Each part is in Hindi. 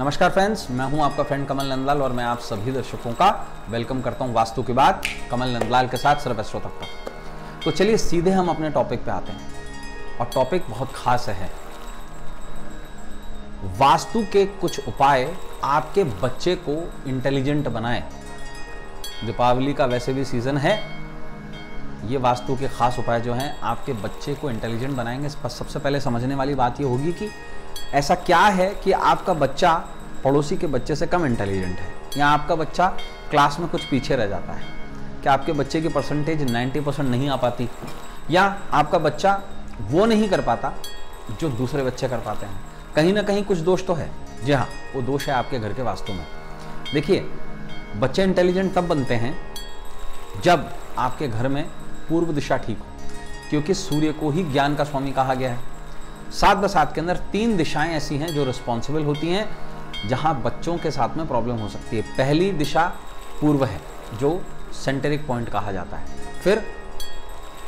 नमस्कार फ्रेंड्स मैं हूँ आपका फ्रेंड कमल नंदलाल और मैं आप सभी दर्शकों का वेलकम करता हूँ वास्तु के बाद कमल नंदलाल के साथ सिर्फ़ एस्ट्रो तक तो चलिए सीधे हम अपने टॉपिक पे आते हैं। और टॉपिक बहुत खास है। वास्तु के कुछ उपाय आपके बच्चे को इंटेलिजेंट बनाए। दीपावली का वैसे भी सीज़न है। ये वास्तु के खास उपाय जो हैं, आपके बच्चे को इंटेलिजेंट बनाएँगे। इस पर सबसे पहले समझने वाली बात ये होगी कि ऐसा क्या है कि आपका बच्चा पड़ोसी के बच्चे से कम इंटेलिजेंट है? या आपका बच्चा क्लास में कुछ पीछे रह जाता है? क्या आपके बच्चे की परसेंटेज 90 परसेंट नहीं आ पाती? या आपका बच्चा वो नहीं कर पाता जो दूसरे बच्चे कर पाते हैं? कहीं ना कहीं कुछ दोष तो है। जी हाँ वो दोष है आपके घर के वास्तु में। देखिए, बच्चे इंटेलिजेंट तब बनते हैं जब आपके घर में पूर्व दिशा ठीक हो, क्योंकि सूर्य को ही ज्ञान का स्वामी कहा गया है। सात ब सात के अंदर तीन दिशाएँ ऐसी हैं जो रिस्पॉन्सिबल होती हैं, जहाँ बच्चों के साथ में प्रॉब्लम हो सकती है। पहली दिशा पूर्व है, जो सेंटरिक पॉइंट कहा जाता है। फिर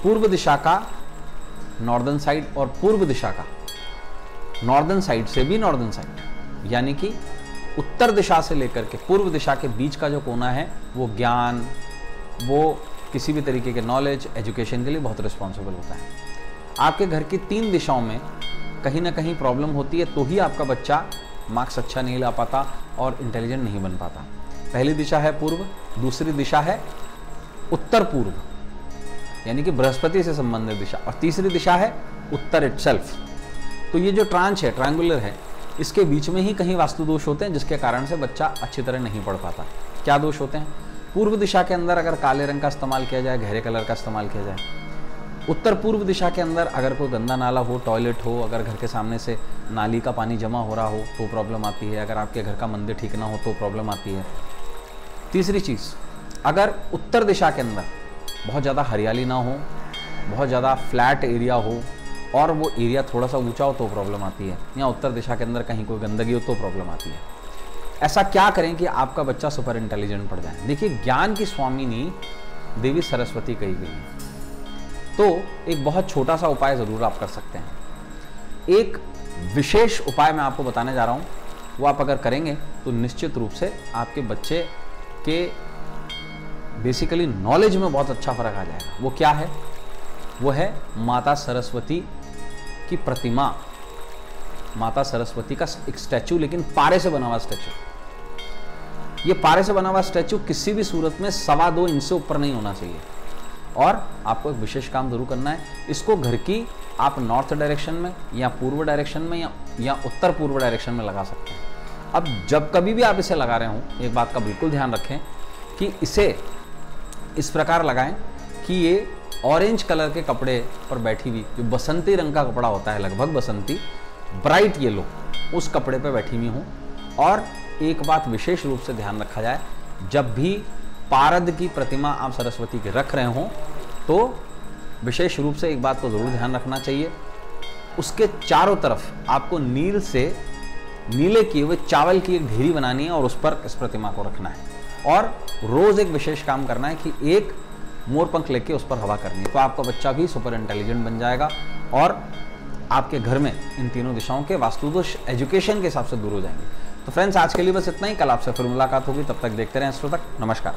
पूर्व दिशा का नॉर्दर्न साइड और पूर्व दिशा का। नॉर्दर्न साइड से भी नॉर्दर्न साइड यानी कि उत्तर दिशा से लेकर के पूर्व दिशा के बीच का जो कोना है, वो ज्ञान, वो किसी भी तरीके के नॉलेज एजुकेशन के लिए बहुत रिस्पॉन्सिबल होता है। आपके घर की तीन दिशाओं में कहीं ना कहीं प्रॉब्लम होती है तो ही आपका बच्चा मार्क्स अच्छा नहीं ला पाता और इंटेलिजेंट नहीं बन पाता। पहली दिशा है पूर्व, दूसरी दिशा है उत्तर पूर्व, यानी कि बृहस्पति से संबंधित दिशा, और तीसरी दिशा है उत्तर इटसेल्फ तो ये जो ट्रांच है ट्रायंगुलर है, इसके बीच में ही कहीं वास्तु दोष होते हैं, जिसके कारण से बच्चा अच्छी तरह नहीं पढ़ पाता। क्या दोष होते हैं? पूर्व दिशा के अंदर अगर काले रंग का इस्तेमाल किया जाए, गहरे कलर का इस्तेमाल किया जाए उत्तर पूर्व दिशा के अंदर अगर कोई गंदा नाला हो टॉयलेट हो, अगर घर के सामने से नाली का पानी जमा हो रहा हो तो प्रॉब्लम आती है। अगर आपके घर का मंदिर ठीक ना हो तो प्रॉब्लम आती है। तीसरी चीज़, अगर उत्तर दिशा के अंदर बहुत ज़्यादा हरियाली ना हो, बहुत ज़्यादा फ्लैट एरिया हो, और वो एरिया थोड़ा सा ऊँचा हो तो प्रॉब्लम आती है। या उत्तर दिशा के अंदर कहीं कोई गंदगी हो तो प्रॉब्लम आती है। ऐसा क्या करें कि आपका बच्चा सुपर इंटेलिजेंट पड़ जाए? देखिए, ज्ञान की स्वामी स्वामिनी देवी सरस्वती कही गई है। तो एक बहुत छोटा सा उपाय ज़रूर आप कर सकते हैं। एक विशेष उपाय मैं आपको बताने जा रहा हूँ, वो आप अगर करेंगे तो निश्चित रूप से आपके बच्चे के बेसिकली नॉलेज में बहुत अच्छा फ़र्क आ जाएगा। वो क्या है? वो है माता सरस्वती की प्रतिमा। माता सरस्वती का एक स्टैचू, लेकिन पारे से बना हुआ स्टैचू। ये पारे से बना हुआ स्टैचू किसी भी सूरत में सवा दो इंच से ऊपर नहीं होना चाहिए। और आपको एक विशेष काम ज़रूर करना है। इसको घर की आप नॉर्थ डायरेक्शन में या पूर्व डायरेक्शन में या या उत्तर पूर्व डायरेक्शन में लगा सकते हैं। अब जब कभी भी आप इसे लगा रहे हों, एक बात का बिल्कुल ध्यान रखें कि इसे इस प्रकार लगाएँ कि ये ऑरेंज कलर के कपड़े पर बैठी हुई, जो बसंती रंग का कपड़ा होता है, लगभग बसंती ब्राइट येलो उस कपड़े पर बैठी हुई हूँ। और एक बात विशेष रूप से ध्यान रखा जाए, जब भी पारद की प्रतिमा आप सरस्वती के रख रहे हों तो विशेष रूप से एक बात को ज़रूर ध्यान रखना चाहिए। उसके चारों तरफ़ आपको नील से नीले किए हुए चावल की एक ढेरी बनानी है और उस पर इस प्रतिमा को रखना है। और रोज़ एक विशेष काम करना है कि एक मोर पंख लेके उस पर हवा करनी है तो आपका बच्चा भी सुपर इंटेलिजेंट बन जाएगा और आपके घर में इन तीनों दिशाओं के वास्तुदोष एजुकेशन के हिसाब से दूर हो जाएँगे। तो फ्रेंड्स, आज के लिए बस इतना ही। कल आपसे फिर मुलाकात होगी। तब तक देखते रहें। तक नमस्कार।